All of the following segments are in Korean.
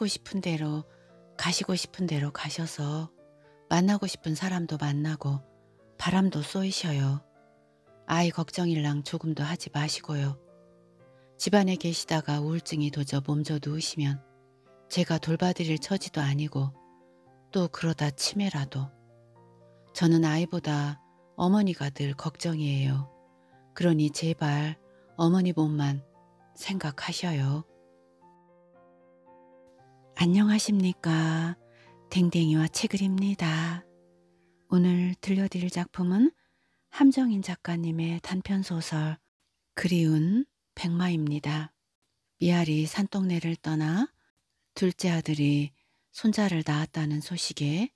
하시고 싶은 대로 가시고 싶은 대로 가셔서 만나고 싶은 사람도 만나고 바람도 쏘이셔요. 아이 걱정일랑 조금도 하지 마시고요. 집안에 계시다가 우울증이 도져 몸져 누우시면 제가 돌봐드릴 처지도 아니고 또 그러다 치매라도 저는 아이보다 어머니가 늘 걱정이에요. 그러니 제발 어머니 몸만 생각하셔요. 안녕하십니까. 댕댕이와 채글입니다. 오늘 들려드릴 작품은 함정인 작가님의 단편 소설 그리운 백마입니다. 미아리 산동네를 떠나 둘째 아들이 손자를 낳았다는 소식에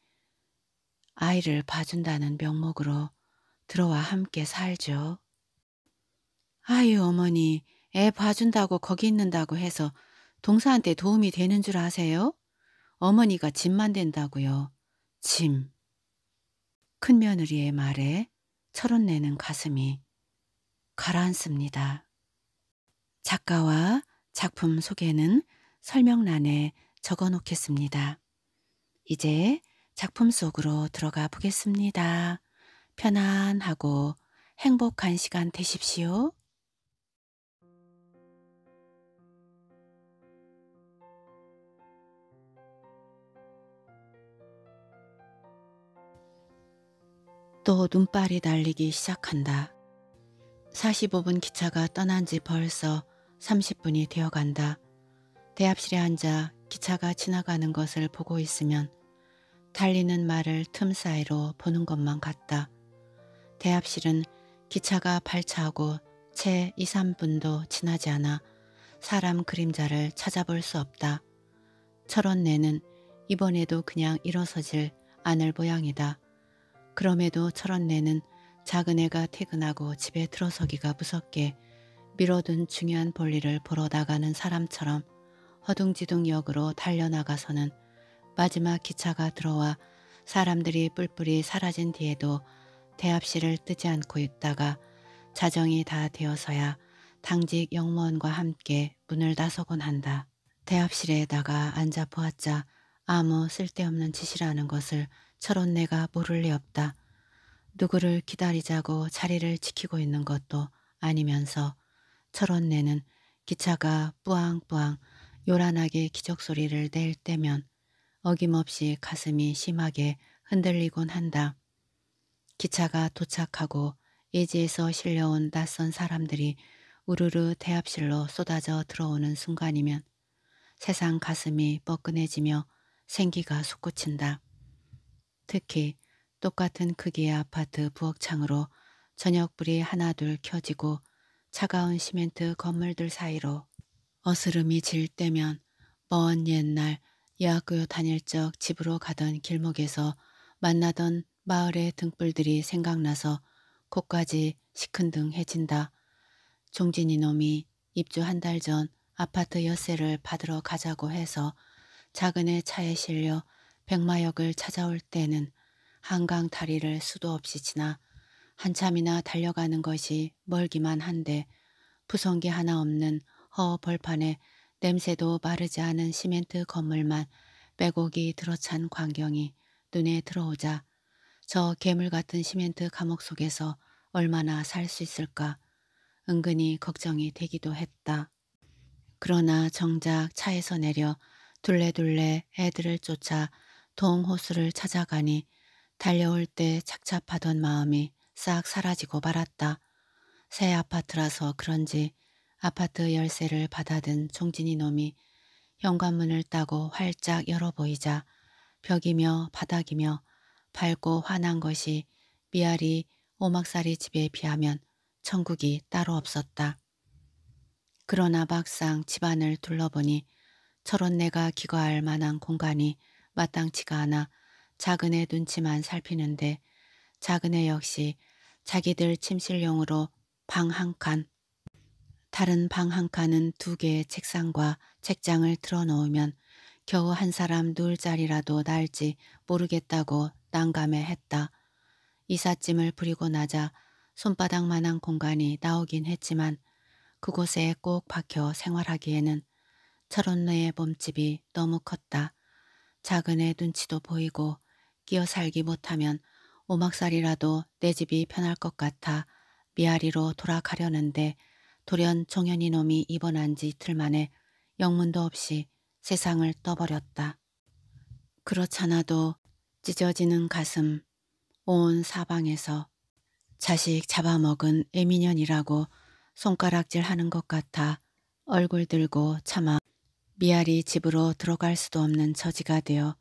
아이를 봐준다는 명목으로 들어와 함께 살죠. 아유 어머니 애 봐준다고 거기 있는다고 해서 동사한테 도움이 되는 줄 아세요? 어머니가 짐만 된다고요. 짐. 큰 며느리의 말에 철원내는 가슴이 가라앉습니다. 작가와 작품 소개는 설명란에 적어 놓겠습니다. 이제 작품 속으로 들어가 보겠습니다. 편안하고 행복한 시간 되십시오. 또 눈발이 날리기 시작한다. 45분 기차가 떠난 지 벌써 30분이 되어간다. 대합실에 앉아 기차가 지나가는 것을 보고 있으면 달리는 말을 틈 사이로 보는 것만 같다. 대합실은 기차가 발차하고 채 2, 3분도 지나지 않아 사람 그림자를 찾아볼 수 없다. 철원내는 이번에도 그냥 일어서질 않을 모양이다. 그럼에도 철원내는 작은 애가 퇴근하고 집에 들어서기가 무섭게 미뤄둔 중요한 볼일을 보러 나가는 사람처럼 허둥지둥 역으로 달려나가서는 마지막 기차가 들어와 사람들이 뿔뿔이 사라진 뒤에도 대합실을 뜨지 않고 있다가 자정이 다 되어서야 당직 영무원과 함께 문을 나서곤 한다. 대합실에 다가 앉아 보았자 아무 쓸데없는 짓이라는 것을 철원내가 모를 리 없다. 누구를 기다리자고 자리를 지키고 있는 것도 아니면서 철원내는 기차가 뿌앙뿌앙 요란하게 기적소리를 낼 때면 어김없이 가슴이 심하게 흔들리곤 한다. 기차가 도착하고 예지에서 실려온 낯선 사람들이 우르르 대합실로 쏟아져 들어오는 순간이면 세상 가슴이 뻐근해지며 생기가 솟구친다. 특히 똑같은 크기의 아파트 부엌창으로 저녁불이 하나둘 켜지고 차가운 시멘트 건물들 사이로 어스름이 질 때면 먼 옛날 여학교 다닐 적 집으로 가던 길목에서 만나던 마을의 등불들이 생각나서 코까지 시큰둥해진다. 종진이 놈이 입주 한 달 전 아파트 엿새를 받으러 가자고 해서 작은 애 차에 실려 백마역을 찾아올 때는 한강 다리를 수도 없이 지나 한참이나 달려가는 것이 멀기만 한데 부성기 하나 없는 허 벌판에 냄새도 마르지 않은 시멘트 건물만 빼곡이 들어찬 광경이 눈에 들어오자 저 괴물 같은 시멘트 감옥 속에서 얼마나 살 수 있을까 은근히 걱정이 되기도 했다. 그러나 정작 차에서 내려 둘레둘레 애들을 쫓아 동호수를 찾아가니 달려올 때 착잡하던 마음이 싹 사라지고 말았다. 새 아파트라서 그런지 아파트 열쇠를 받아든 종진이 놈이 현관문을 따고 활짝 열어 보이자 벽이며 바닥이며 밝고 환한 것이 미아리 오막살이 집에 비하면 천국이 따로 없었다. 그러나 막상 집안을 둘러보니 철원내가 기거할 만한 공간이 마땅치가 않아 작은 애 눈치만 살피는데 작은 애 역시 자기들 침실용으로 방 한 칸, 다른 방 한 칸은 두 개의 책상과 책장을 틀어놓으면 겨우 한 사람 누울 자리라도 날지 모르겠다고 난감해 했다. 이삿짐을 부리고 나자 손바닥만한 공간이 나오긴 했지만 그곳에 꼭 박혀 생활하기에는 철원네의 몸집이 너무 컸다. 작은 애 눈치도 보이고 끼어 살기 못하면 오막살이라도 내 집이 편할 것 같아 미아리로 돌아가려는데 돌연 종현이 놈이 입원한 지 이틀 만에 영문도 없이 세상을 떠버렸다. 그렇잖아도 찢어지는 가슴 온 사방에서 자식 잡아먹은 애미년이라고 손가락질 하는 것 같아 얼굴 들고 차마 미아리 집으로 들어갈 수도 없는 처지가 되어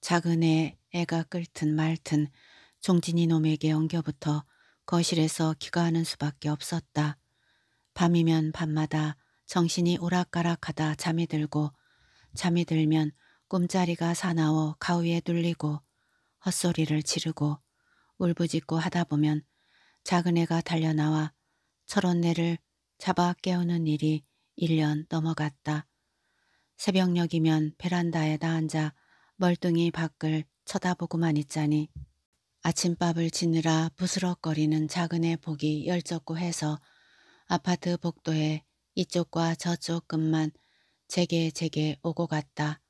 작은 애 애가 끓든 말든 종진이 놈에게 엉겨붙어 거실에서 기가하는 수밖에 없었다. 밤이면 밤마다 정신이 오락가락하다 잠이 들고 잠이 들면 꿈자리가 사나워 가위에 눌리고 헛소리를 지르고 울부짖고 하다 보면 작은 애가 달려나와 철원내를 잡아 깨우는 일이 1년 넘어갔다. 새벽녘이면 베란다에다 앉아 멀뚱히 밖을 쳐다보고만 있자니 아침밥을 짓느라 부스럭거리는 작은 애 보기 열적고 해서 아파트 복도에 이쪽과 저쪽 끝만 제게 제게 오고 갔다.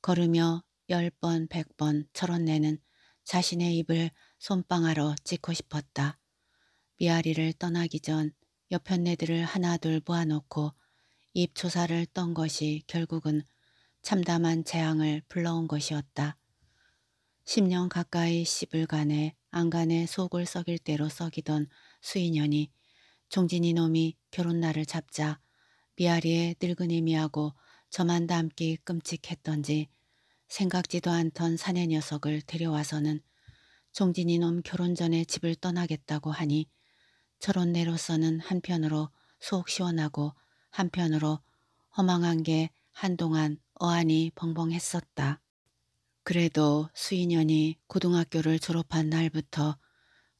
걸으며 열 번, 백 번 철원내는 자신의 입을 손방아로 찍고 싶었다. 미아리를 떠나기 전 여편네들을 하나둘 모아놓고 입 조사를 떤 것이 결국은 참담한 재앙을 불러온 것이었다. 10년 가까이 씹을 간에 안간에 속을 썩일 대로 썩이던 수인년이 종진이 놈이 결혼날을 잡자 미아리의 늙은이 미하고 저만 닮기 끔찍했던지 생각지도 않던 사내 녀석을 데려와서는 종진이 놈 결혼 전에 집을 떠나겠다고 하니 철원내로서는 한편으로 속 시원하고 한편으로 허망한 게 한동안 어안이 벙벙했었다. 그래도 수인연이 고등학교를 졸업한 날부터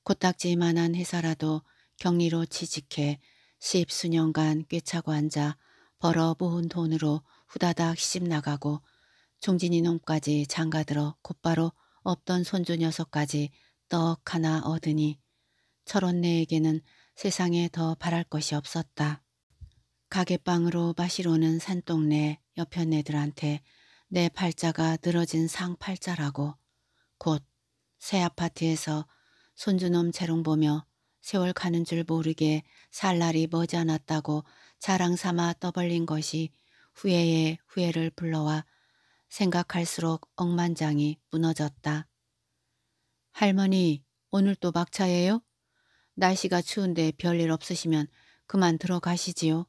코딱지만한 회사라도 격리로 취직해 십수년간 꿰차고 앉아 벌어 모은 돈으로 후다닥 시집 나가고 종진이 놈까지 장가들어 곧바로 없던 손주 녀석까지 떡 하나 얻으니 철원내에게는 세상에 더 바랄 것이 없었다. 가게방으로 마시러 오는 산동네 옆편 애들한테 내 팔자가 늘어진 상팔자라고 곧 새 아파트에서 손주놈 재롱 보며 세월 가는 줄 모르게 살 날이 머지않았다고 자랑삼아 떠벌린 것이 후회에 후회를 불러와 생각할수록 억만장이 무너졌다. 할머니 오늘 또 막차예요? 날씨가 추운데 별일 없으시면 그만 들어가시지요.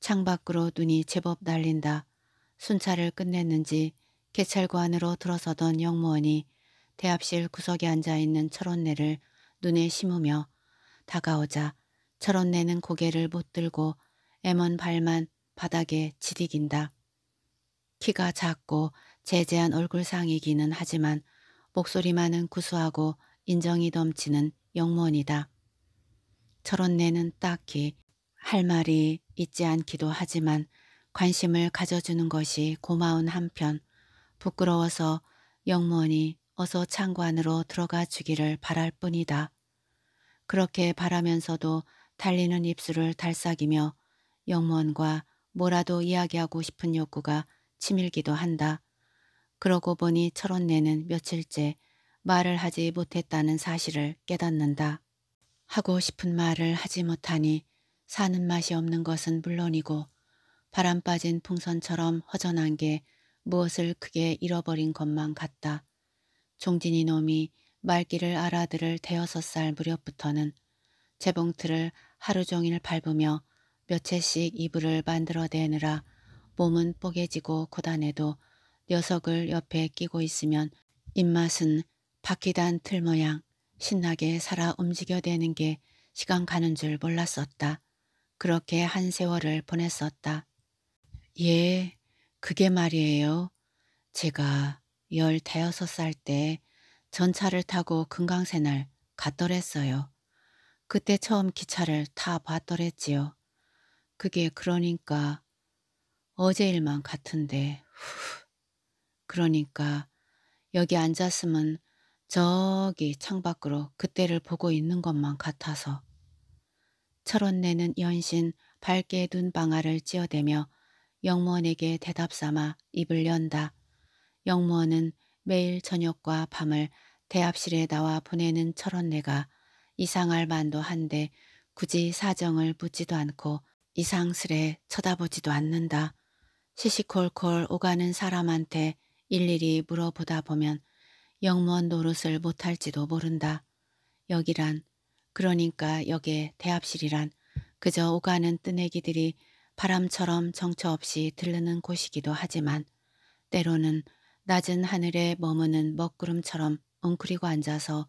창밖으로 눈이 제법 날린다. 순찰을 끝냈는지 개찰구 안으로 들어서던 영무원이 대합실 구석에 앉아있는 철원내를 눈에 심으며 다가오자 철원내는 고개를 못 들고 애먼 발만 바닥에 지디긴다. 키가 작고 제재한 얼굴상이기는 하지만 목소리만은 구수하고 인정이 넘치는 영무원이다. 철원내는 딱히 할 말이 있지 않기도 하지만 관심을 가져주는 것이 고마운 한편 부끄러워서 영무원이 어서 창고 안으로 들어가 주기를 바랄 뿐이다. 그렇게 바라면서도 달리는 입술을 달싹이며 영무원과 뭐라도 이야기하고 싶은 욕구가 치밀기도 한다. 그러고 보니 철원내는 며칠째 말을 하지 못했다는 사실을 깨닫는다. 하고 싶은 말을 하지 못하니 사는 맛이 없는 것은 물론이고 바람 빠진 풍선처럼 허전한 게 무엇을 크게 잃어버린 것만 같다. 종진이 놈이 말귀를 알아들을 대여섯 살 무렵부터는 재봉틀을 하루 종일 밟으며 몇 회씩 이불을 만들어대느라 몸은 뽀개지고 고단해도 녀석을 옆에 끼고 있으면 입맛은 바퀴단 틀 모양 신나게 살아 움직여대는 게 시간 가는 줄 몰랐었다. 그렇게 한 세월을 보냈었다. 예, 그게 말이에요. 제가 열대여섯 살때 전차를 타고 금강새날 갔더랬어요. 그때 처음 기차를 타 봤더랬지요. 그게 그러니까 어제 일만 같은데 후. 그러니까 여기 앉았으면 저기 창밖으로 그때를 보고 있는 것만 같아서 철원 내는 연신 밝게 눈 방아를 찧어대며 영무원에게 대답 삼아 입을 연다. 영무원은 매일 저녁과 밤을 대합실에 나와 보내는 철원내가 이상할 만도 한데 굳이 사정을 묻지도 않고 이상스레 쳐다보지도 않는다. 시시콜콜 오가는 사람한테 일일이 물어보다 보면 영무원 노릇을 못할지도 모른다. 여기란 그러니까 여기에 대합실이란 그저 오가는 뜨내기들이 바람처럼 정처 없이 들르는 곳이기도 하지만 때로는 낮은 하늘에 머무는 먹구름처럼 웅크리고 앉아서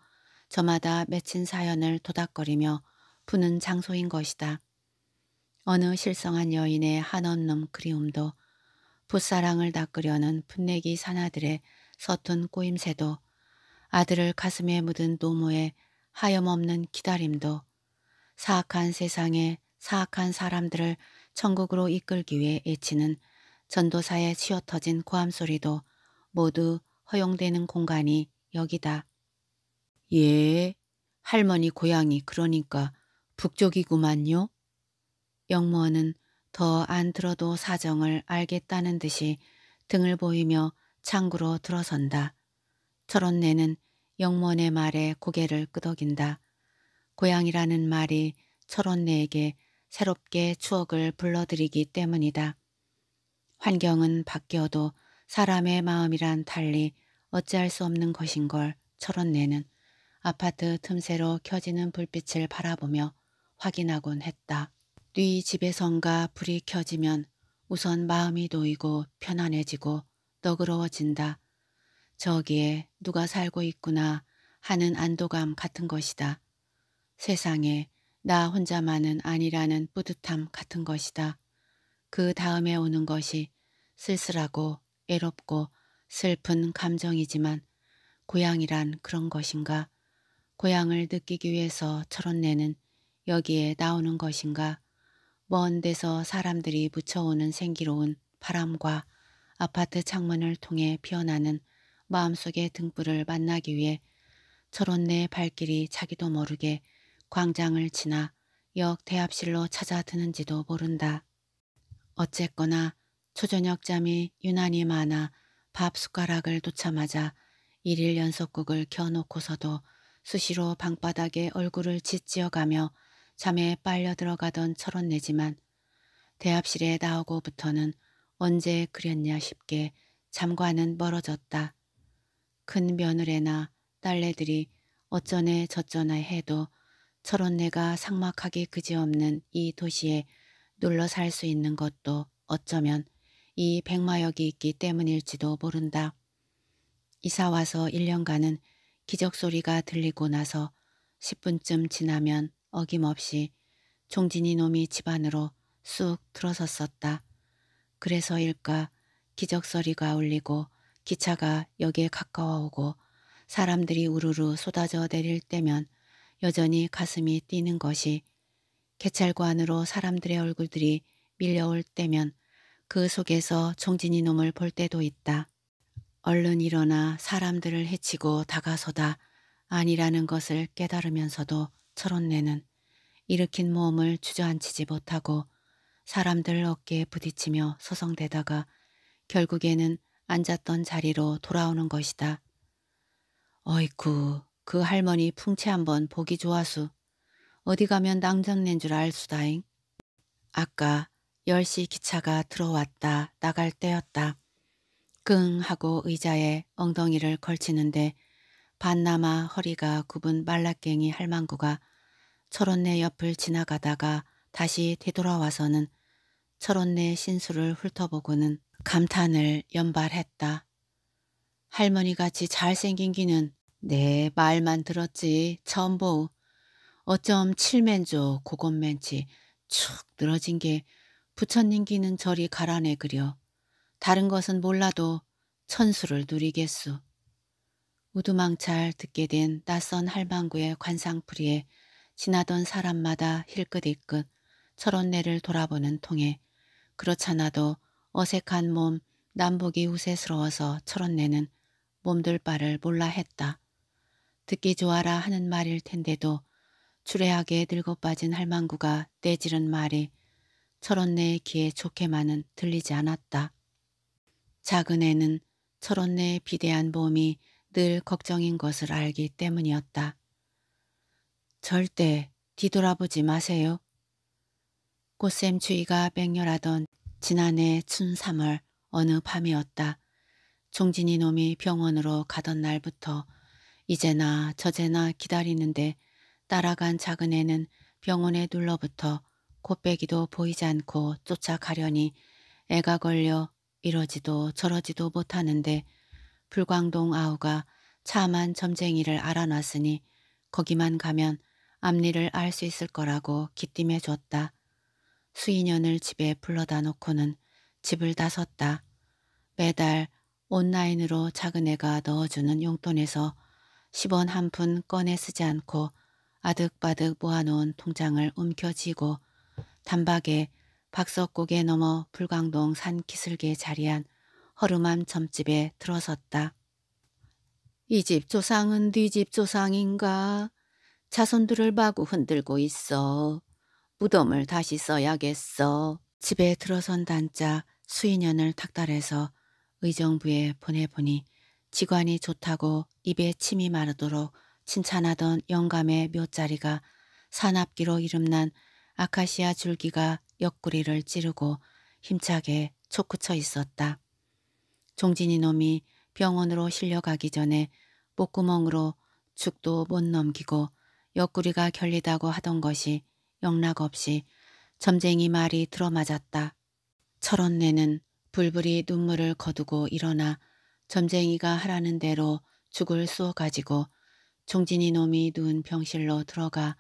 저마다 맺힌 사연을 도닥거리며 부는 장소인 것이다. 어느 실성한 여인의 한없는 그리움도 붓사랑을 닦으려는 풋내기 사나들의 서툰 꼬임새도 아들을 가슴에 묻은 노모의 하염없는 기다림도 사악한 세상에 사악한 사람들을 천국으로 이끌기 위해 애치는 전도사의 치어터진 고함소리도 모두 허용되는 공간이 여기다. 예, 할머니 고향이 그러니까 북쪽이구만요. 영무원은 더 안 들어도 사정을 알겠다는 듯이 등을 보이며 창구로 들어선다. 철원내는 영무원의 말에 고개를 끄덕인다. 고향이라는 말이 철원내에게 새롭게 추억을 불러들이기 때문이다. 환경은 바뀌어도 사람의 마음이란 달리 어찌할 수 없는 것인걸 철원내는 아파트 틈새로 켜지는 불빛을 바라보며 확인하곤 했다. 뒤 집에선가 불이 켜지면 우선 마음이 놓이고 편안해지고 너그러워진다. 저기에 누가 살고 있구나 하는 안도감 같은 것이다. 세상에 나 혼자만은 아니라는 뿌듯함 같은 것이다. 그 다음에 오는 것이 쓸쓸하고 애롭고 슬픈 감정이지만 고향이란 그런 것인가? 고향을 느끼기 위해서 철원내는 여기에 나오는 것인가? 먼 데서 사람들이 묻혀오는 생기로운 바람과 아파트 창문을 통해 피어나는 마음속의 등불을 만나기 위해 철원내 발길이 자기도 모르게 광장을 지나 역 대합실로 찾아드는지도 모른다. 어쨌거나 초저녁 잠이 유난히 많아 밥 숟가락을 놓자마자 일일 연속극을 켜놓고서도 수시로 방바닥에 얼굴을 짓지어가며 잠에 빨려 들어가던 철원내지만 대합실에 나오고부터는 언제 그렸냐 싶게 잠과는 멀어졌다. 큰 며느리나 딸내들이 어쩌네 저쩌네 해도 철원 내가 상막하기 그지없는 이 도시에 눌러 살 수 있는 것도 어쩌면 이 백마역이 있기 때문일지도 모른다. 이사 와서 1년간은 기적 소리가 들리고 나서 10분쯤 지나면 어김없이 종진이 놈이 집안으로 쑥 들어섰었다. 그래서일까 기적소리가 울리고 기차가 역에 가까워오고 사람들이 우르르 쏟아져 내릴 때면 여전히 가슴이 뛰는 것이 개찰구 안으로 사람들의 얼굴들이 밀려올 때면 그 속에서 종진이 놈을 볼 때도 있다. 얼른 일어나 사람들을 해치고 다가서다 아니라는 것을 깨달으면서도 철원내는 일으킨 모험을 주저앉히지 못하고 사람들 어깨에 부딪히며 서성대다가 결국에는 앉았던 자리로 돌아오는 것이다. 어이쿠 그 할머니 풍채 한번 보기 좋아수. 어디 가면 낭장낸 줄 알수다잉. 아까 10시 기차가 들어왔다 나갈 때였다. 끙 하고 의자에 엉덩이를 걸치는데 반나마 허리가 굽은 말라깽이 할망구가 철원내 옆을 지나가다가 다시 되돌아와서는 철원내 신수를 훑어보고는 감탄을 연발했다. 할머니같이 잘생긴 기는 내 말만 들었지 보우. 어쩜 칠맨조 고건맨치 축 늘어진 게 부처님 기는 저리 가라네 그려. 다른 것은 몰라도 천수를 누리겠수. 우두망찰 듣게 된 낯선 할망구의 관상풀이에 지나던 사람마다 힐끗힐끗 철원내를 돌아보는 통에 그렇잖아도 어색한 몸 남복이 우세스러워서 철원내는 몸둘 바를 몰라 했다. 듣기 좋아라 하는 말일 텐데도 추레하게 늙어 빠진 할망구가 떼지른 말이 철원네의 귀에 좋게만은 들리지 않았다. 작은 애는 철원네의 비대한 몸이 늘 걱정인 것을 알기 때문이었다. 절대 뒤돌아보지 마세요. 꽃샘 추위가 맹렬하던 지난해 춘 3월 어느 밤이었다. 종진이 놈이 병원으로 가던 날부터 이제나 저제나 기다리는데 따라간 작은 애는 병원에 눌러붙어 콧배기도 보이지 않고 쫓아가려니 애가 걸려 이러지도 저러지도 못하는데 불광동 아우가 차만 점쟁이를 알아놨으니 거기만 가면 앞니를 알 수 있을 거라고 기띔해 줬다. 수인년을 집에 불러다 놓고는 집을 다섰다. 매달 온라인으로 작은 애가 넣어주는 용돈에서 10원 한 푼 꺼내 쓰지 않고 아득바득 모아놓은 통장을 움켜쥐고 단박에 박석곡에 넘어 불광동 산 기슭에 자리한 허름한 점집에 들어섰다. 이 집 조상은 네 집 조상인가? 자손들을 마구 흔들고 있어. 무덤을 다시 써야겠어. 집에 들어선 단자 수인연을 탁달해서 의정부에 보내보니 직관이 좋다고 입에 침이 마르도록 칭찬하던 영감의 묘자리가 산압기로 이름난 아카시아 줄기가 옆구리를 찌르고 힘차게 솟구쳐 있었다. 종진이 놈이 병원으로 실려가기 전에 목구멍으로 죽도 못 넘기고 옆구리가 결리다고 하던 것이 영락 없이 점쟁이 말이 들어맞았다. 철원내는 불불이 눈물을 거두고 일어나 점쟁이가 하라는 대로 죽을 쏘 가지고 종진이 놈이 누운 병실로 들어가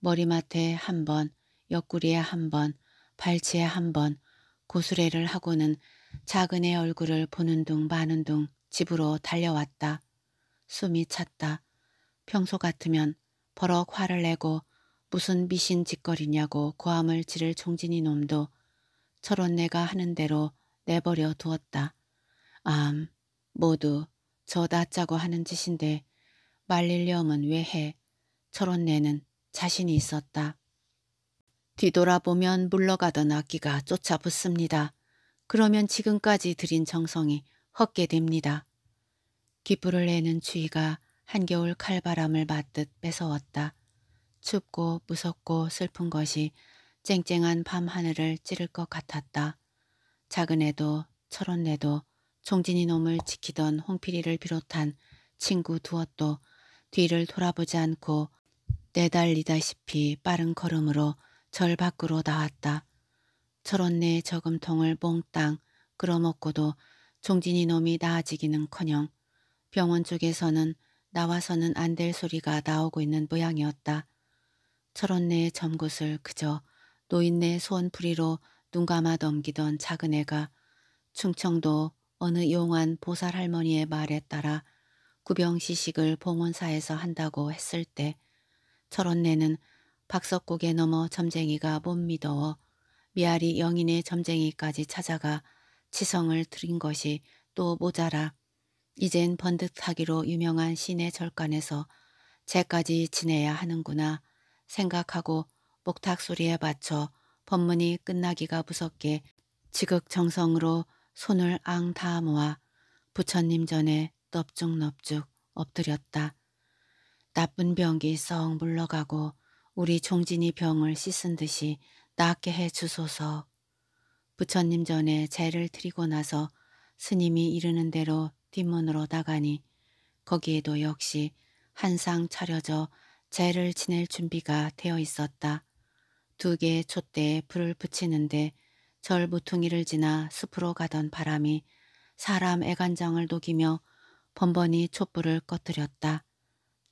머리맡에 한 번, 옆구리에 한 번, 발치에 한 번 고수레를 하고는 작은 애 얼굴을 보는 둥 마는 둥 집으로 달려왔다. 숨이 찼다. 평소 같으면 버럭 화를 내고 무슨 미신 짓거리냐고 고함을 지를 종진이 놈도 철원내가 하는 대로 내버려 두었다. 암, 모두 저 낫자고 하는 짓인데 말릴 려면 왜 해? 철원내는 자신이 있었다. 뒤돌아보면 물러가던 악기가 쫓아붙습니다. 그러면 지금까지 들인 정성이 헛게 됩니다. 기불을 내는 추위가 한겨울 칼바람을 맞듯 뺏어왔다. 춥고 무섭고 슬픈 것이 쨍쨍한 밤하늘을 찌를 것 같았다. 작은 애도 철원 애도 종진이 놈을 지키던 홍필이를 비롯한 친구 두엇도 뒤를 돌아보지 않고 내달리다시피 빠른 걸음으로 절 밖으로 나왔다. 철원 내 저금통을 몽땅 끌어먹고도 종진이 놈이 나아지기는커녕 병원 쪽에서는 나와서는 안 될 소리가 나오고 있는 모양이었다. 철원 내 점굿을 그저 노인네 소원풀이로 눈 감아 넘기던 작은 애가 충청도 어느 용한 보살 할머니의 말에 따라 구병시식을 봉원사에서 한다고 했을 때 철원내는 박석곡에 넘어 점쟁이가 못 믿어워 미아리 영인의 점쟁이까지 찾아가 치성을 드린 것이 또 모자라 이젠 번듯하기로 유명한 신의 절간에서 쟤까지 지내야 하는구나 생각하고 목탁 소리에 받쳐 법문이 끝나기가 무섭게 지극정성으로 손을 앙 다 모아 부처님 전에 넙죽넙죽 엎드렸다. 나쁜 병기 썩 물러가고 우리 종진이 병을 씻은 듯이 낫게 해 주소서. 부처님 전에 재를 드리고 나서 스님이 이르는 대로 뒷문으로 나가니 거기에도 역시 한상 차려져 재를 지낼 준비가 되어 있었다. 두 개의 촛대에 불을 붙이는데 절 무퉁이를 지나 숲으로 가던 바람이 사람 애간장을 녹이며 번번이 촛불을 꺼뜨렸다.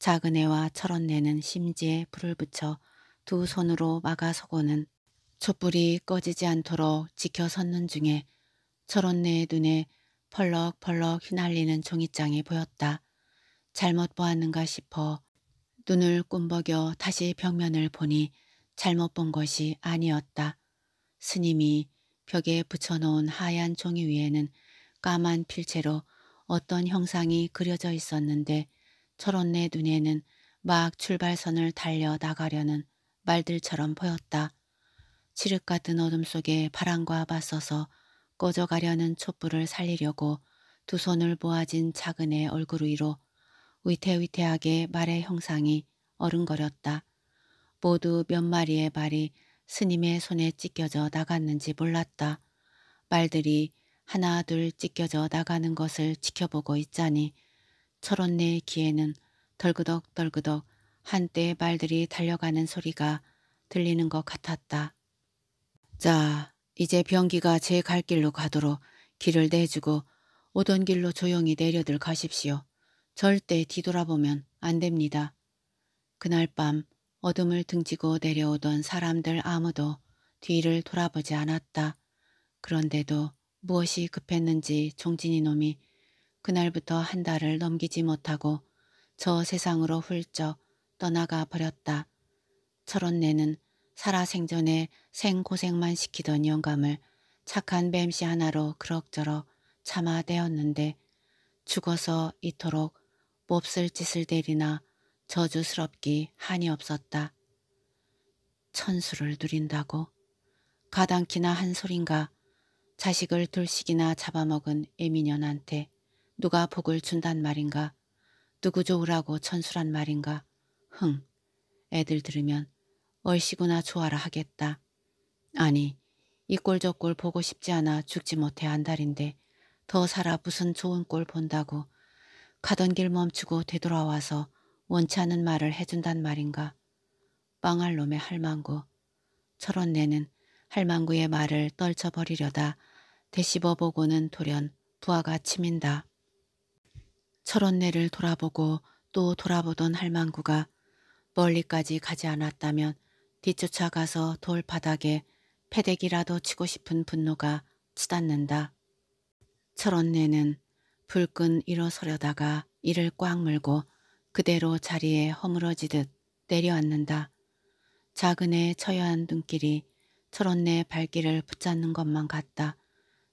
작은 애와 철원 내는 심지에 불을 붙여 두 손으로 막아서고는 촛불이 꺼지지 않도록 지켜섰는 중에 철원 내의 눈에 펄럭펄럭 휘날리는 종이장이 보였다. 잘못 보았는가 싶어 눈을 꿈벅여 다시 벽면을 보니 잘못 본 것이 아니었다. 스님이 벽에 붙여놓은 하얀 종이 위에는 까만 필체로 어떤 형상이 그려져 있었는데 철원 내 눈에는 막 출발선을 달려 나가려는 말들처럼 보였다. 칠흑 같은 어둠 속에 바람과 맞서서 꺼져가려는 촛불을 살리려고 두 손을 모아진 작은 애 얼굴 위로 위태위태하게 말의 형상이 어른거렸다. 모두 몇 마리의 말이 스님의 손에 찢겨져 나갔는지 몰랐다. 말들이 하나 둘 찢겨져 나가는 것을 지켜보고 있자니 철원네의 귀에는 덜그덕덜그덕 한때 말들이 달려가는 소리가 들리는 것 같았다. 자, 이제 병기가 제 갈 길로 가도록 길을 내주고 오던 길로 조용히 내려들 가십시오. 절대 뒤돌아보면 안 됩니다. 그날 밤 어둠을 등지고 내려오던 사람들 아무도 뒤를 돌아보지 않았다. 그런데도 무엇이 급했는지 종진이 놈이 그날부터 한 달을 넘기지 못하고 저 세상으로 훌쩍 떠나가 버렸다. 철원내는 살아생전에 생고생만 시키던 영감을 착한 뱀씨 하나로 그럭저럭 참아대었는데 죽어서 이토록 몹쓸 짓을 대리나 저주스럽기 한이 없었다. 천수를 누린다고 가당키나 한 소린가 자식을 둘씩이나 잡아먹은 애미년한테 누가 복을 준단 말인가 누구 좋으라고 천수란 말인가 흥 애들 들으면 얼씨구나 좋아라 하겠다. 아니 이 꼴 저 꼴 보고 싶지 않아 죽지 못해 안달인데 더 살아 무슨 좋은 꼴 본다고 가던 길 멈추고 되돌아와서 원치 않은 말을 해준단 말인가. 빵할 놈의 할망구. 철원 내는 할망구의 말을 떨쳐버리려다 되씹어 보고는 돌연 부하가 치민다. 철원내를 돌아보고 또 돌아보던 할망구가 멀리까지 가지 않았다면 뒤쫓아가서 돌 바닥에 패대기라도 치고 싶은 분노가 치닫는다. 철원내는 불끈 일어서려다가 이를 꽉 물고 그대로 자리에 허물어지듯 내려앉는다. 작은 애 처여한 눈길이 철원내 발길을 붙잡는 것만 같다.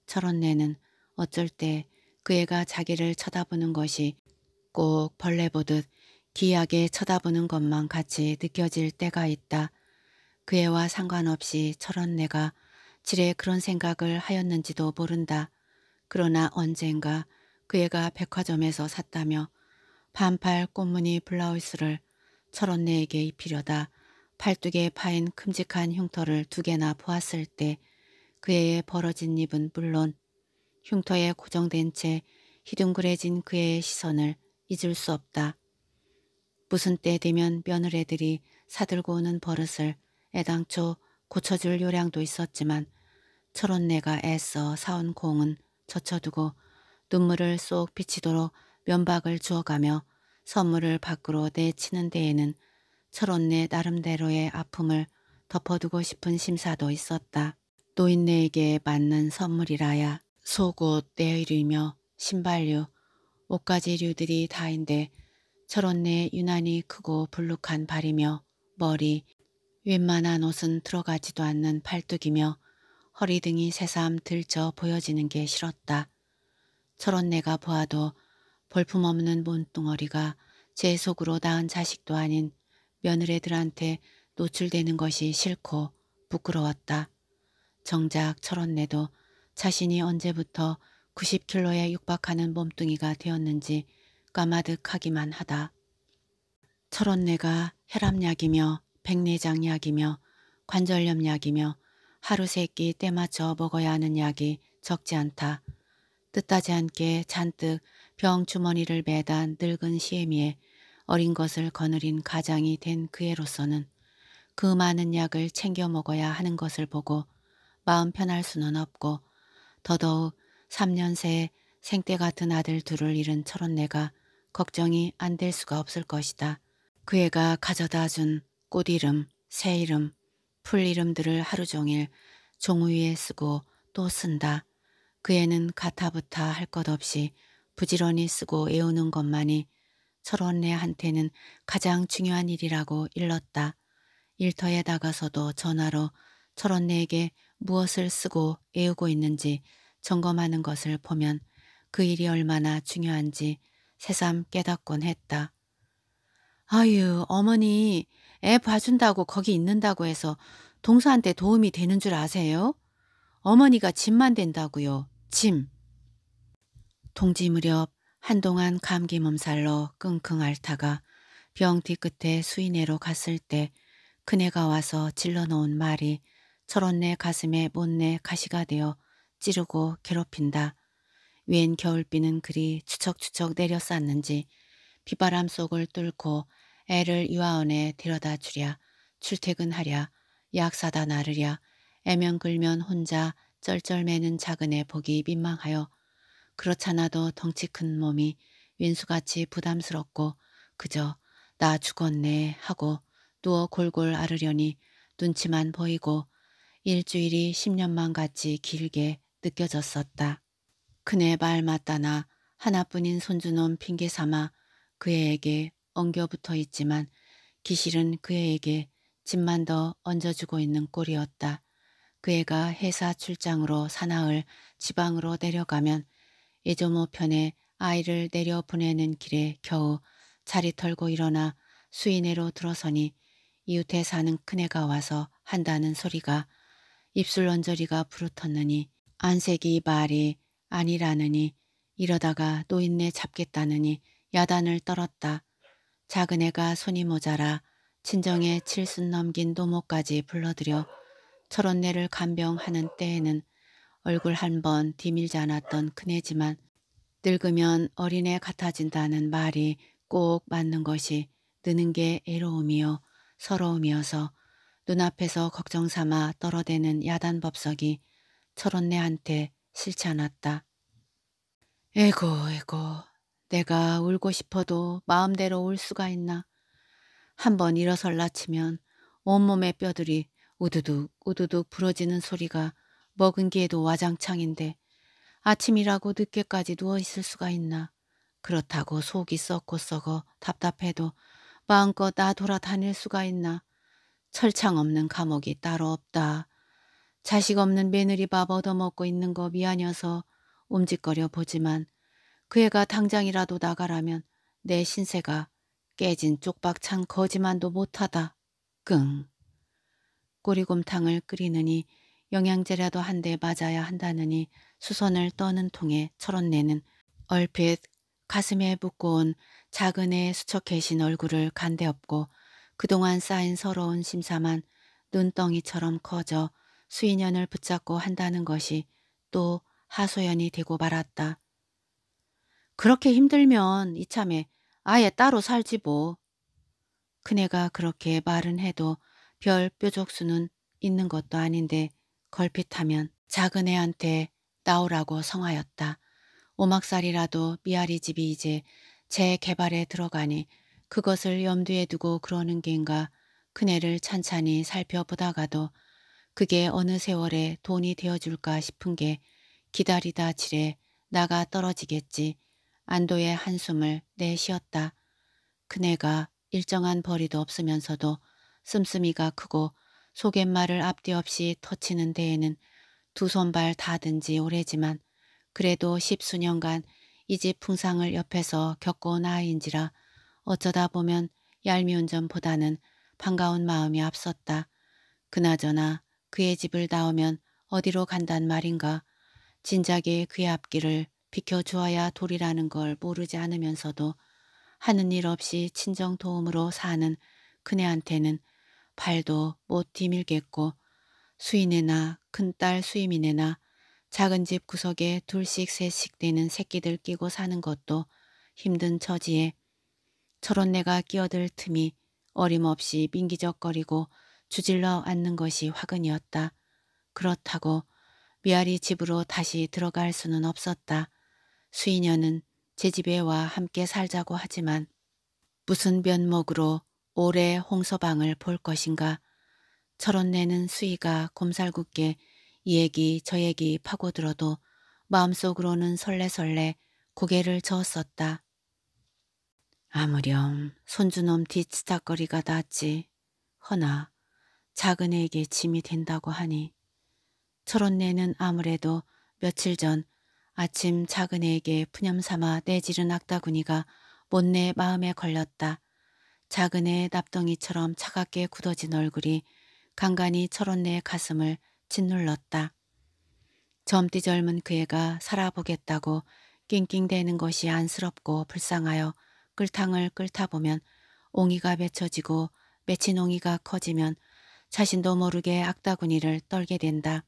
철원내는 어쩔 때 그 애가 자기를 쳐다보는 것이 꼭 벌레 보듯 기이하게 쳐다보는 것만 같이 느껴질 때가 있다. 그 애와 상관없이 철원내가 지레 그런 생각을 하였는지도 모른다. 그러나 언젠가 그 애가 백화점에서 샀다며 반팔 꽃무늬 블라우스를 철원내에게 입히려다 팔뚝에 파인 큼직한 흉터를 두 개나 보았을 때 그애의 벌어진 입은 물론 흉터에 고정된 채 희둥그레진 그애의 시선을 잊을 수 없다. 무슨 때 되면 며느리들이 사들고 오는 버릇을 애당초 고쳐줄 요량도 있었지만 철원내가 애써 사온 공은 젖혀두고 눈물을 쏙 비치도록 면박을 주어가며 선물을 밖으로 내치는 데에는 철원내 나름대로의 아픔을 덮어두고 싶은 심사도 있었다. 노인네에게 맞는 선물이라야 속옷, 내의류며 신발류, 옷가지류들이 다인데 철원내 유난히 크고 불룩한 발이며 머리, 웬만한 옷은 들어가지도 않는 팔뚝이며 허리 등이 새삼 들져 보여지는 게 싫었다. 철원내가 보아도 볼품없는 몸뚱어리가 제 속으로 낳은 자식도 아닌 며느리들한테 노출되는 것이 싫고 부끄러웠다. 정작 철원내도 자신이 언제부터 90킬로에 육박하는 몸뚱이가 되었는지 까마득하기만 하다. 철원내가 혈압약이며 백내장약이며 관절염약이며 하루 세끼 때맞춰 먹어야 하는 약이 적지 않다. 뜻하지 않게 잔뜩 병 주머니를 매단 늙은 시애미에 어린 것을 거느린 가장이 된 그애로서는 그 많은 약을 챙겨 먹어야 하는 것을 보고 마음 편할 수는 없고 더더욱 3년 새에 생때 같은 아들 둘을 잃은 철원내가 걱정이 안 될 수가 없을 것이다. 그 애가 가져다 준 꽃 이름, 새 이름, 풀 이름들을 하루 종일 종 위에 쓰고 또 쓴다. 그 애는 가타부타 할 것 없이 부지런히 쓰고 애우는 것만이 철원네한테는 가장 중요한 일이라고 일렀다. 일터에 나가서도 전화로 철원네에게 무엇을 쓰고 애우고 있는지 점검하는 것을 보면 그 일이 얼마나 중요한지 새삼 깨닫곤 했다. 아유 어머니 애 봐준다고 거기 있는다고 해서 동서한테 도움이 되는 줄 아세요? 어머니가 짐만 된다고요. 짐. 동지 무렵 한동안 감기 몸살로 끙끙 앓다가 병 뒤 끝에 수인회로 갔을 때 그네가 와서 질러놓은 말이 철원내 가슴에 못내 가시가 되어 찌르고 괴롭힌다. 웬 겨울비는 그리 추척추척 내려쌌는지 비바람 속을 뚫고 애를 유아원에 데려다 주랴 출퇴근하랴 약 사다 나르랴 애면 글면 혼자 쩔쩔매는 작은 애 보기 민망하여 그렇잖아도 덩치 큰 몸이 윈수같이 부담스럽고 그저 나 죽었네 하고 누워 골골 앓으려니 눈치만 보이고 일주일이 10년만 같이 길게 느껴졌었다. 그네 말 맞다나 하나뿐인 손주놈 핑계 삼아 그 애에게 엉겨붙어 있지만 기실은 그 애에게 집만 더 얹어주고 있는 꼴이었다. 그 애가 회사 출장으로 사나흘 지방으로 내려가면 예조모 편에 아이를 내려 보내는 길에 겨우 자리 털고 일어나 수인회로 들어서니 이웃에 사는 큰애가 와서 한다는 소리가 입술 언저리가 부르텄느니 안색이 말이 아니라느니 이러다가 노인네 잡겠다느니 야단을 떨었다. 작은 애가 손이 모자라 친정에 칠순 넘긴 노모까지 불러들여 철원내를 간병하는 때에는 얼굴 한 번 디밀지 않았던 큰애지만 늙으면 어린애 같아진다는 말이 꼭 맞는 것이 느는 게 애로움이요 서러움이어서 눈앞에서 걱정 삼아 떨어대는 야단법석이 철원내한테 싫지 않았다. 에고 에고 내가 울고 싶어도 마음대로 울 수가 있나. 한번 일어설라 치면 온몸의 뼈들이 우두둑 우두둑 부러지는 소리가 먹은 기에도 와장창인데 아침이라고 늦게까지 누워있을 수가 있나. 그렇다고 속이 썩고 썩어 답답해도 마음껏 나 돌아다닐 수가 있나. 철창 없는 감옥이 따로 없다. 자식 없는 며느리 밥 얻어먹고 있는 거 미안해서 움직거려 보지만 그 애가 당장이라도 나가라면 내 신세가 깨진 쪽박찬 거지만도 못하다. 끙. 꼬리곰탕을 끓이느니 영양제라도 한 대 맞아야 한다느니 수선을 떠는 통에 철원내는 얼핏 가슴에 붙고 온 작은 애 수척 계신 얼굴을 간데없고 그동안 쌓인 서러운 심사만 눈덩이처럼 커져 수인연을 붙잡고 한다는 것이 또 하소연이 되고 말았다. 그렇게 힘들면 이참에 아예 따로 살지 뭐. 그네가 그렇게 말은 해도 별 뾰족수는 있는 것도 아닌데 걸핏하면 작은 애한테 나오라고 성하였다. 오막살이라도 미아리 집이 이제 재개발에 들어가니 그것을 염두에 두고 그러는 게인가 그네를 찬찬히 살펴보다가도 그게 어느 세월에 돈이 되어줄까 싶은 게 기다리다 지레 나가 떨어지겠지. 안도의 한숨을 내쉬었다. 그네가 일정한 벌이도 없으면서도 씀씀이가 크고 소갯말을 앞뒤 없이 터치는 데에는 두 손발 다 든 지 오래지만 그래도 십수년간 이 집 풍상을 옆에서 겪어온 아이인지라 어쩌다 보면 얄미운 점보다는 반가운 마음이 앞섰다. 그나저나 그의 집을 나오면 어디로 간단 말인가. 진작에 그의 앞길을 비켜주어야 도리라는 걸 모르지 않으면서도 하는 일 없이 친정 도움으로 사는 그네한테는 발도 못 디밀겠고 수인네나 큰딸 수임이네나 작은 집 구석에 둘씩 셋씩 되는 새끼들 끼고 사는 것도 힘든 처지에 저런 내가 끼어들 틈이 어림없이 민기적거리고 주질러 앉는 것이 화근이었다. 그렇다고 미아리 집으로 다시 들어갈 수는 없었다. 수인녀는 제 집에 와 함께 살자고 하지만 무슨 면목으로 올해 홍서방을 볼 것인가. 철원내는 수희가 곰살궂게 이 얘기 저 얘기 파고들어도 마음속으로는 설레설레 고개를 저었었다. 아무렴 손주놈 뒤치닥거리가 낫지. 허나 작은 애에게 짐이 된다고 하니 철원내는 아무래도 며칠 전 아침 작은 애에게 푸념삼아 내지른 악다구니가 못내 마음에 걸렸다. 작은 애 납덩이처럼 차갑게 굳어진 얼굴이 간간히 철원내의 가슴을 짓눌렀다. 젊디 젊은 그 애가 살아보겠다고 낑낑대는 것이 안쓰럽고 불쌍하여 끌탕을 끓다 보면 옹이가 맺혀지고 맺힌 옹이가 커지면 자신도 모르게 악다구니를 떨게 된다.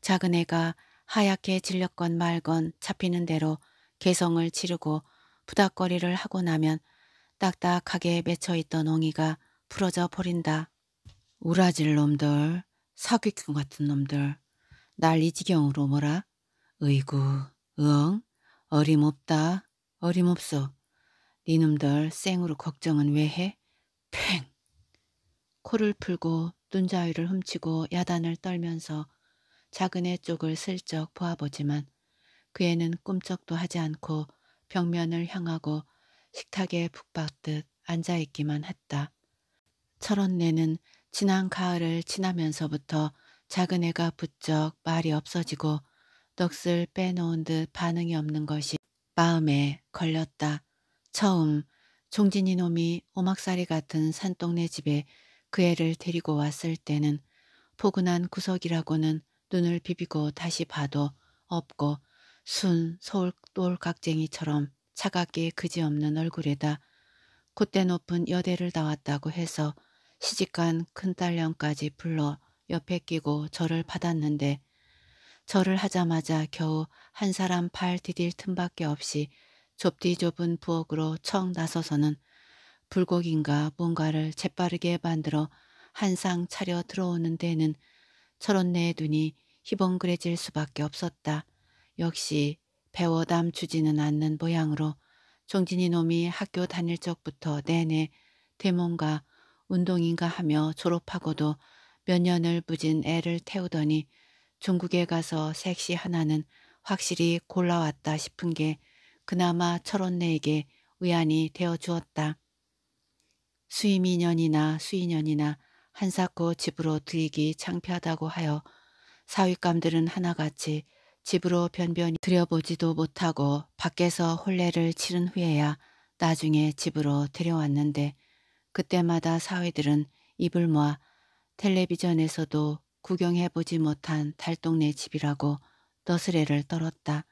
작은 애가 하얗게 질렸건 말건 잡히는 대로 개성을 치르고 부닥거리를 하고 나면 딱딱하게 맺혀있던 옹이가 풀어져 버린다. 우라질 놈들, 사귀꾼 같은 놈들, 날 이 지경으로 뭐라? 으이구, 응? 어림없다, 어림없어. 니놈들 쌩으로 걱정은 왜 해? 팽! 코를 풀고 눈자위를 훔치고 야단을 떨면서 작은 애 쪽을 슬쩍 보아보지만 그 애는 꿈쩍도 하지 않고 벽면을 향하고 식탁에 푹 박듯 앉아있기만 했다. 철원내는 지난 가을을 지나면서부터 작은 애가 부쩍 말이 없어지고 넋을 빼놓은 듯 반응이 없는 것이 마음에 걸렸다. 처음 종진이 놈이 오막살이 같은 산동네 집에 그 애를 데리고 왔을 때는 포근한 구석이라고는 눈을 비비고 다시 봐도 없고 순 서울 똘깍쟁이처럼 차갑게 그지없는 얼굴에다 콧대 높은 여대를 나왔다고 해서 시집간 큰딸년까지 불러 옆에 끼고 절을 받았는데 절을 하자마자 겨우 한 사람 발 디딜 틈밖에 없이 좁디 좁은 부엌으로 청 나서서는 불고기인가 뭔가를 재빠르게 만들어 한 상 차려 들어오는 데는 철원내의 눈이 희번그레질 수밖에 없었다. 역시 배워 담 주지는 않는 모양으로 종진이 놈이 학교 다닐 적부터 내내 대몬가 운동인가 하며 졸업하고도 몇 년을 부진 애를 태우더니 중국에 가서 섹시 하나는 확실히 골라왔다 싶은 게 그나마 철원내에게 의안이 되어 주었다. 수임이년이나 수인년이나 한사코 집으로 들이기 창피하다고 하여 사윗감들은 하나같이 집으로 변변히 들여보지도 못하고 밖에서 혼례를 치른 후에야 나중에 집으로 들여왔는데 그때마다 사위들은 입을 모아 텔레비전에서도 구경해보지 못한 달동네 집이라고 너스레를 떨었다.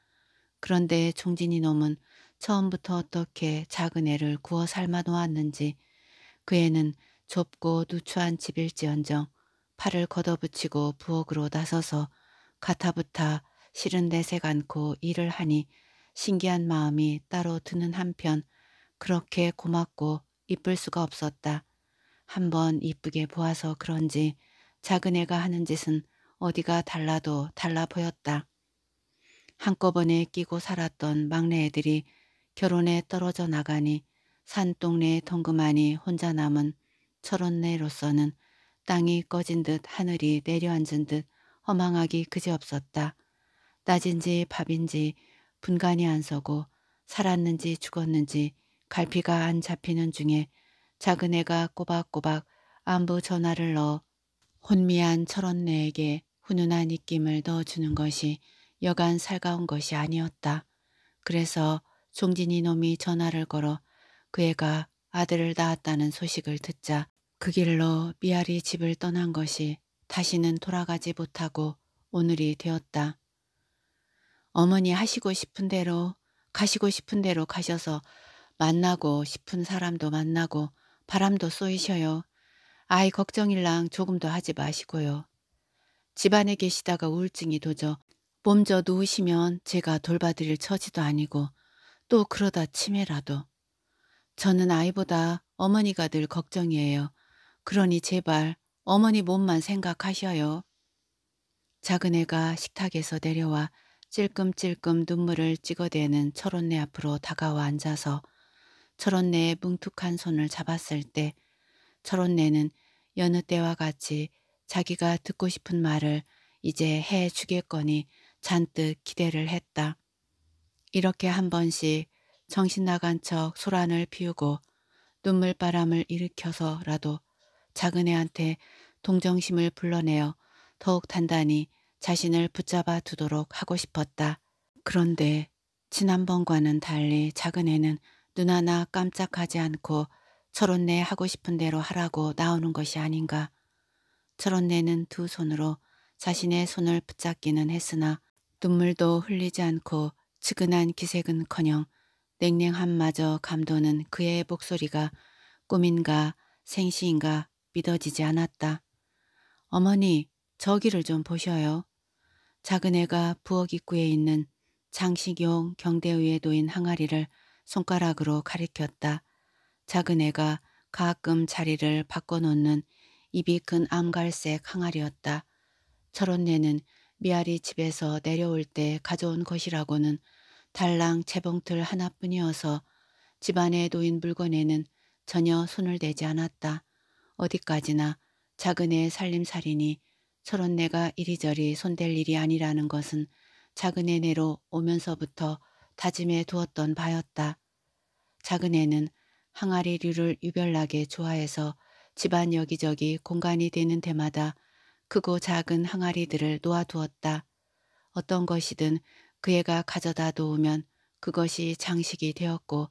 그런데 종진이 놈은 처음부터 어떻게 작은 애를 구워 삶아 놓았는지 그 애는 좁고 누추한 집일지언정 팔을 걷어붙이고 부엌으로 나서서 가타부타 싫은 내색 않고 일을 하니 신기한 마음이 따로 드는 한편 그렇게 고맙고 이쁠 수가 없었다. 한번 이쁘게 보아서 그런지 작은 애가 하는 짓은 어디가 달라도 달라 보였다. 한꺼번에 끼고 살았던 막내 애들이 결혼에 떨어져 나가니 산동네 덩그마니 혼자 남은 철원내로서는 땅이 꺼진 듯 하늘이 내려앉은 듯 허망하기 그지없었다. 낮인지 밥인지 분간이 안 서고 살았는지 죽었는지 갈피가 안 잡히는 중에 작은 애가 꼬박꼬박 안부 전화를 넣어 혼미한 철원내에게 훈훈한 입김을 넣어주는 것이 여간 살가운 것이 아니었다. 그래서 종진이 놈이 전화를 걸어 그 애가 아들을 낳았다는 소식을 듣자 그 길로 미아리 집을 떠난 것이 다시는 돌아가지 못하고 오늘이 되었다. 어머니 하시고 싶은 대로 가시고 싶은 대로 가셔서 만나고 싶은 사람도 만나고 바람도 쏘이셔요. 아이 걱정일랑 조금도 하지 마시고요. 집안에 계시다가 우울증이 도져 몸져 누우시면 제가 돌봐드릴 처지도 아니고 또 그러다 치매라도. 저는 아이보다 어머니가 늘 걱정이에요. 그러니 제발 어머니 몸만 생각하셔요. 작은 애가 식탁에서 내려와 찔끔찔끔 눈물을 찍어대는 철원내 앞으로 다가와 앉아서 철원내의 뭉툭한 손을 잡았을 때 철원내는 여느 때와 같이 자기가 듣고 싶은 말을 이제 해 주겠거니 잔뜩 기대를 했다. 이렇게 한 번씩 정신 나간 척 소란을 피우고 눈물바람을 일으켜서라도 작은 애한테 동정심을 불러내어 더욱 단단히 자신을 붙잡아 두도록 하고 싶었다. 그런데 지난번과는 달리 작은 애는 눈 하나 깜짝하지 않고 철원내 하고 싶은 대로 하라고 나오는 것이 아닌가. 철원내는 두 손으로 자신의 손을 붙잡기는 했으나 눈물도 흘리지 않고 측은한 기색은커녕 냉랭함마저 감도는 그의 목소리가 꿈인가 생시인가 믿어지지 않았다. 어머니 저기를 좀 보셔요. 작은 애가 부엌 입구에 있는 장식용 경대 위에 놓인 항아리를 손가락으로 가리켰다. 작은 애가 가끔 자리를 바꿔놓는 입이 큰 암갈색 항아리였다. 철원네는 미아리 집에서 내려올 때 가져온 것이라고는 달랑 재봉틀 하나뿐이어서 집안에 놓인 물건에는 전혀 손을 대지 않았다. 어디까지나 작은 애 살림살이니 철원네가 이리저리 손댈 일이 아니라는 것은 작은 애네로 오면서부터 다짐해 두었던 바였다. 작은 애는 항아리류를 유별나게 좋아해서 집안 여기저기 공간이 되는 데마다 크고 작은 항아리들을 놓아두었다. 어떤 것이든 그 애가 가져다 놓으면 그것이 장식이 되었고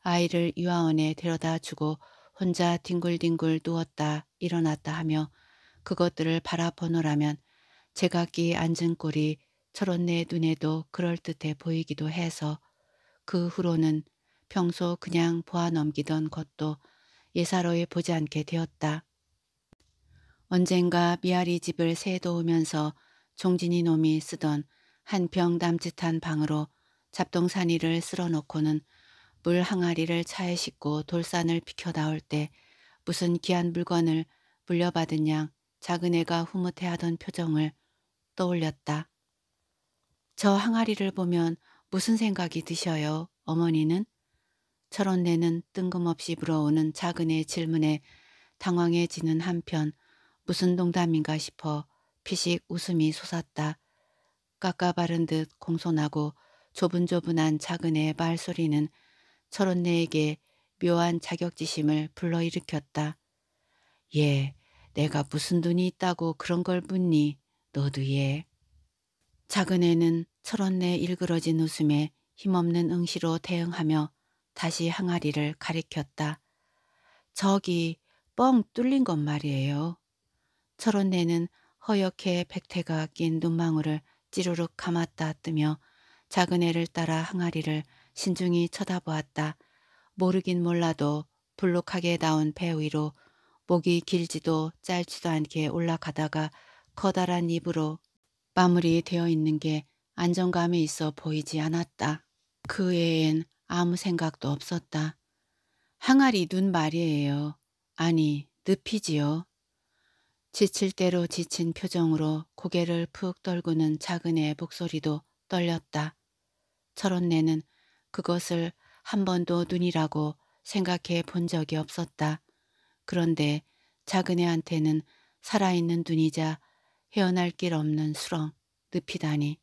아이를 유아원에 데려다 주고 혼자 뒹굴뒹굴 누웠다 일어났다 하며 그것들을 바라보노라면 제각기 앉은 꼴이 철원내 눈에도 그럴듯해 보이기도 해서 그 후로는 평소 그냥 보아 넘기던 것도 예사로이 보지 않게 되었다. 언젠가 미아리 집을 새도우면서 종진이 놈이 쓰던 한 병 남짓한 방으로 잡동사니를 쓸어놓고는 물 항아리를 차에 싣고 돌산을 비켜 나올 때 무슨 귀한 물건을 물려받은 양 작은 애가 후뭇해하던 표정을 떠올렸다. 저 항아리를 보면 무슨 생각이 드셔요, 어머니는? 철원내는 뜬금없이 불어오는 작은 애 질문에 당황해지는 한편 무슨 농담인가 싶어 피식 웃음이 솟았다. 깎아바른 듯 공손하고 조분조분한 작은 애 말소리는 철원내에게 묘한 자격지심을 불러일으켰다. 예, 내가 무슨 눈이 있다고 그런 걸 묻니? 너도 예. 작은 애는 철원내 일그러진 웃음에 힘없는 응시로 대응하며 다시 항아리를 가리켰다. 저기 뻥 뚫린 것 말이에요. 철원내는 허옇게 백태가 낀 눈망울을 찌르륵 감았다 뜨며 작은 애를 따라 항아리를 신중히 쳐다보았다. 모르긴 몰라도 불룩하게 나온 배 위로 목이 길지도 짧지도 않게 올라가다가 커다란 입으로 마무리되어 있는 게 안정감이 있어 보이지 않았다. 그 외엔 아무 생각도 없었다. 항아리 눈 말이에요. 아니, 늪이지요. 지칠 대로 지친 표정으로 고개를 푹 떨구는 작은 애 목소리도 떨렸다. 철원내는 그것을 한 번도 눈이라고 생각해 본 적이 없었다. 그런데 작은 애한테는 살아있는 눈이자 헤어날 길 없는 수렁, 늪이다니.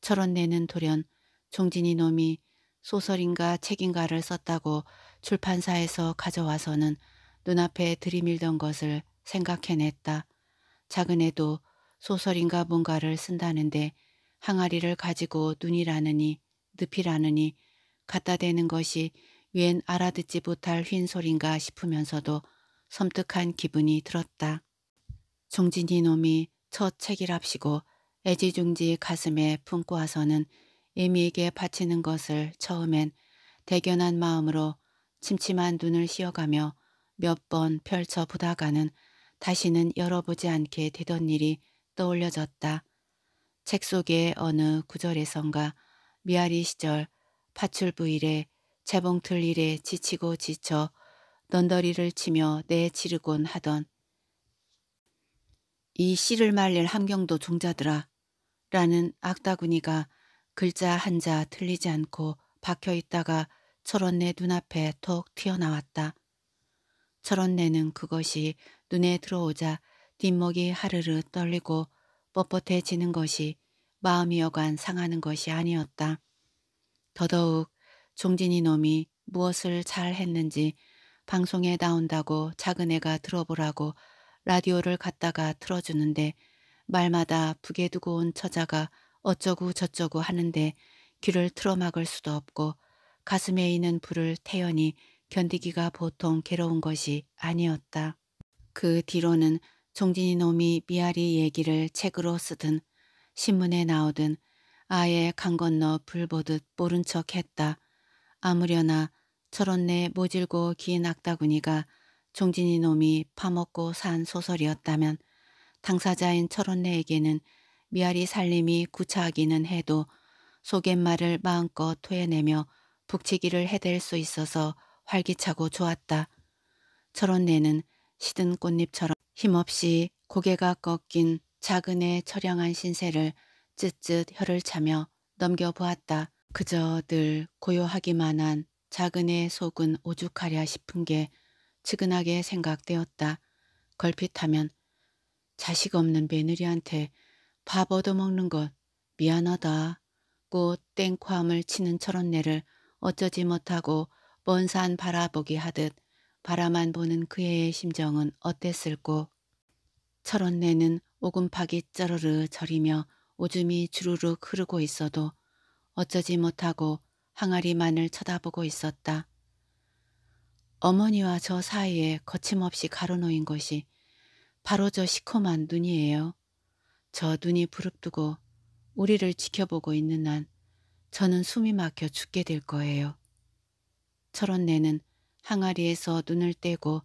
철원 내는 돌연 종진이 놈이 소설인가 책인가를 썼다고 출판사에서 가져와서는 눈앞에 들이밀던 것을 생각해냈다. 작은 애도 소설인가 뭔가를 쓴다는데 항아리를 가지고 눈이라느니 늪이라느니 갖다 대는 것이 웬 알아듣지 못할 휜 소린가 싶으면서도 섬뜩한 기분이 들었다. 종진이 놈이 첫 책이랍시고 애지중지 가슴에 품고 와서는 애미에게 바치는 것을 처음엔 대견한 마음으로 침침한 눈을 씌어가며 몇 번 펼쳐 보다가는 다시는 열어보지 않게 되던 일이 떠올려졌다. 책 속의 어느 구절에선가 미아리 시절 파출부 일에 재봉틀 일에 지치고 지쳐 넌더리를 치며 내지르곤 하던 이 씨를 말릴 함경도 종자들아 라는 악다구니가 글자 한자 틀리지 않고 박혀 있다가 철원내 눈앞에 톡 튀어나왔다. 철원내는 그것이 눈에 들어오자 뒷목이 하르르 떨리고 뻣뻣해지는 것이 마음이 여간 상하는 것이 아니었다. 더더욱 종진이 놈이 무엇을 잘 했는지 방송에 나온다고 작은 애가 들어보라고 라디오를 갖다가 틀어주는데 말마다 북에 두고 온 처자가 어쩌고 저쩌고 하는데 귀를 틀어막을 수도 없고 가슴에 있는 불을 태연히 견디기가 보통 괴로운 것이 아니었다. 그 뒤로는 종진이 놈이 미아리 얘기를 책으로 쓰든 신문에 나오든 아예 강 건너 불 보듯 모른 척 했다. 아무려나 철원내 모질고 긴 악다구니가 종진이 놈이 파먹고 산 소설이었다면 당사자인 철원내에게는 미아리 살림이 구차하기는 해도 속갯말을 마음껏 토해내며 북치기를 해댈 수 있어서 활기차고 좋았다. 철원내는 시든 꽃잎처럼 힘없이 고개가 꺾인 작은 애 처량한 신세를 쯧쯧 혀를 차며 넘겨보았다. 그저 늘 고요하기만 한 작은 애 속은 오죽하랴 싶은 게 측은하게 생각되었다. 걸핏하면 자식 없는 며느리한테 밥 얻어먹는 것 미안하다. 꽃 땡코함을 치는 철원내를 어쩌지 못하고 먼 산 바라보기 하듯 바라만 보는 그의 심정은 어땠을꼬. 철원내는 오금팍이 쩌르르 저리며 오줌이 주르륵 흐르고 있어도 어쩌지 못하고 항아리만을 쳐다보고 있었다. 어머니와 저 사이에 거침없이 가로놓인 것이 바로 저 시커먼 눈이에요. 저 눈이 부릅뜨고 우리를 지켜보고 있는 한 저는 숨이 막혀 죽게 될 거예요. 철원내는 항아리에서 눈을 떼고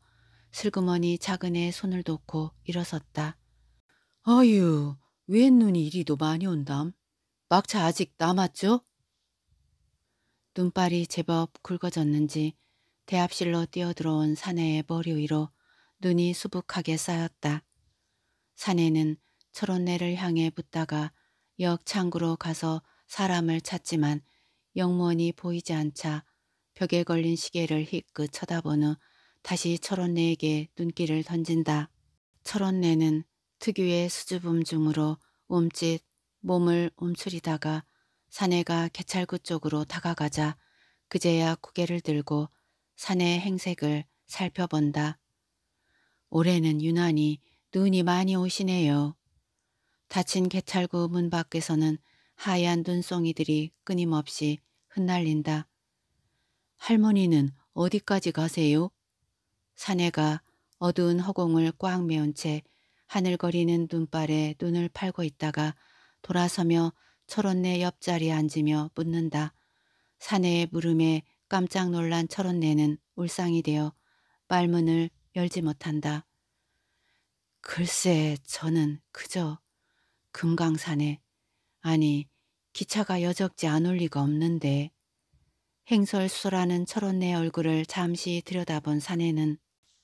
슬그머니 작은 애 손을 놓고 일어섰다. 어휴, 웬 눈이 이리도 많이 온담? 막차 아직 남았죠? 눈발이 제법 굵어졌는지 대합실로 뛰어들어온 사내의 머리 위로 눈이 수북하게 쌓였다. 사내는 철원내를 향해 붙다가 역 창구로 가서 사람을 찾지만 영무원이 보이지 않자 벽에 걸린 시계를 희끗 쳐다본 후 다시 철원내에게 눈길을 던진다. 철원내는 특유의 수줍음 중으로 움짓 몸을 움츠리다가 사내가 개찰구 쪽으로 다가가자 그제야 고개를 들고 사내 행색을 살펴본다. 올해는 유난히 눈이 많이 오시네요. 닫힌 개찰구 문 밖에서는 하얀 눈송이들이 끊임없이 흩날린다. 할머니는 어디까지 가세요? 사내가 어두운 허공을 꽉 메운 채 하늘거리는 눈발에 눈을 팔고 있다가 돌아서며 철원내 옆자리에 앉으며 묻는다. 사내의 물음에 깜짝 놀란 철원내는 울상이 되어 말문을 열지 못한다. 글쎄 저는 그저 금강산에 아니 기차가 여적지 않을 리가 없는데 행설수설하는 철원내 얼굴을 잠시 들여다본 사내는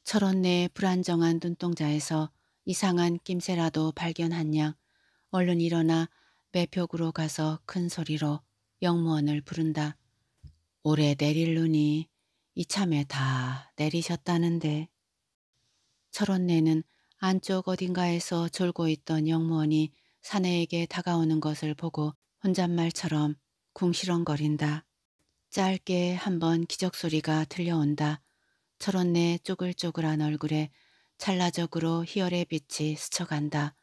철원내의 불안정한 눈동자에서 이상한 낌새라도 발견한 양 얼른 일어나 매표구로 가서 큰 소리로 영무원을 부른다. 올해 내릴 눈이 이참에 다 내리셨다는데. 철원내는 안쪽 어딘가에서 졸고 있던 영무원이 사내에게 다가오는 것을 보고 혼잣말처럼 궁시렁거린다. 짧게 한번 기적소리가 들려온다. 철원내 쪼글쪼글한 얼굴에 찰나적으로 희열의 빛이 스쳐간다.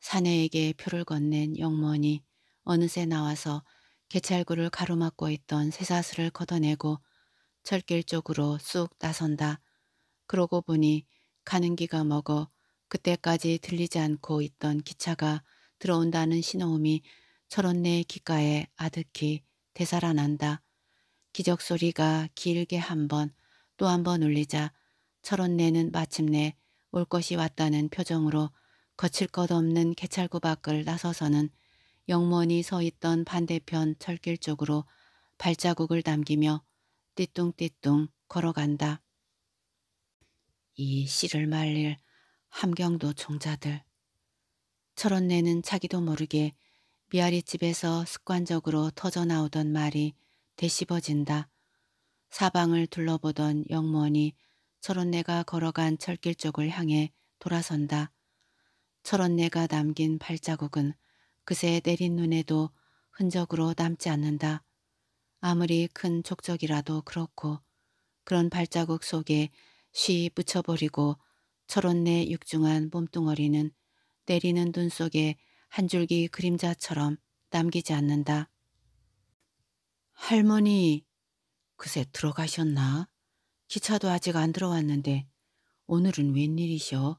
사내에게 표를 건넨 영무원이 어느새 나와서 개찰구를 가로막고 있던 쇠사슬을 걷어내고 철길 쪽으로 쑥 나선다. 그러고 보니 가는 기가 먹어 그때까지 들리지 않고 있던 기차가 들어온다는 신호음이 철원내 귓가에 아득히 되살아난다. 기적소리가 길게 한 번 또 한 번 울리자 철원내는 마침내 올 것이 왔다는 표정으로 거칠 것 없는 개찰구 밖을 나서서는 영무원이 서 있던 반대편 철길 쪽으로 발자국을 남기며 띠뚱띠뚱 걸어간다. 이 씨를 말릴 함경도 종자들. 철원내는 자기도 모르게 미아리 집에서 습관적으로 터져나오던 말이 되씹어진다. 사방을 둘러보던 영무원이 철원내가 걸어간 철길 쪽을 향해 돌아선다. 철원 내가 남긴 발자국은 그새 내린 눈에도 흔적으로 남지 않는다. 아무리 큰 족적이라도 그렇고 그런 발자국 속에 쉬 묻혀버리고 철원 내 육중한 몸뚱어리는 내리는 눈 속에 한 줄기 그림자처럼 남기지 않는다. 할머니, 그새 들어가셨나? 기차도 아직 안 들어왔는데 오늘은 웬일이셔?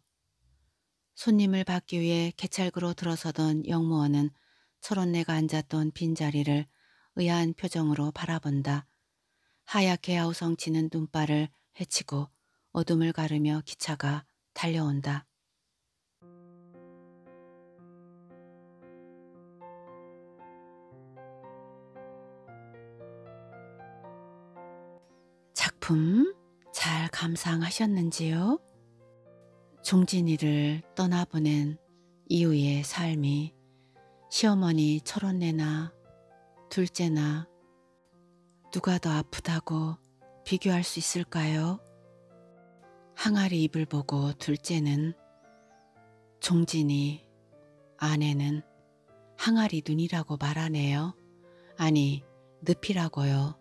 손님을 받기 위해 개찰구로 들어서던 영무원은 철원내가 앉았던 빈자리를 의아한 표정으로 바라본다. 하얗게 아우성치는 눈발을 헤치고 어둠을 가르며 기차가 달려온다. 작품 잘 감상하셨는지요? 종진이를 떠나보낸 이후의 삶이 시어머니 철원내나 둘째나 누가 더 아프다고 비교할 수 있을까요? 항아리 입을 보고 둘째는 종진이 아내는 항아리 눈이라고 말하네요. 아니 늪이라고요.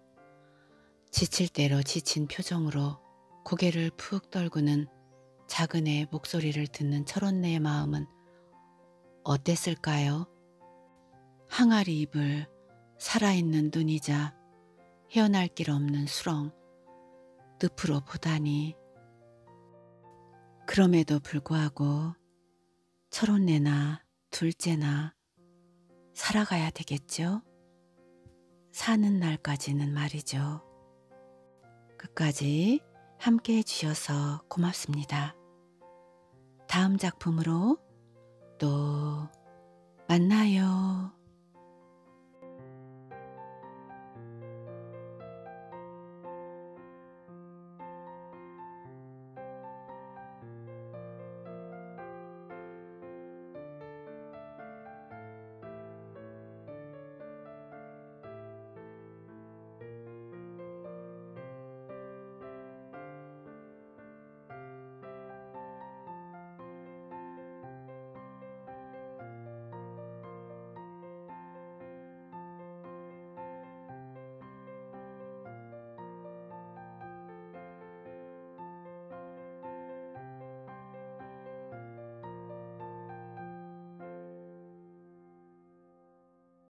지칠 대로 지친 표정으로 고개를 푹 떨구는 작은 애 목소리를 듣는 철원내의 마음은 어땠을까요? 항아리 입을 살아있는 눈이자 헤어날 길 없는 수렁 늪으로 보다니 그럼에도 불구하고 철혼내나 둘째나 살아가야 되겠죠? 사는 날까지는 말이죠. 끝까지 함께 해주셔서 고맙습니다. 다음 작품으로 또 만나요.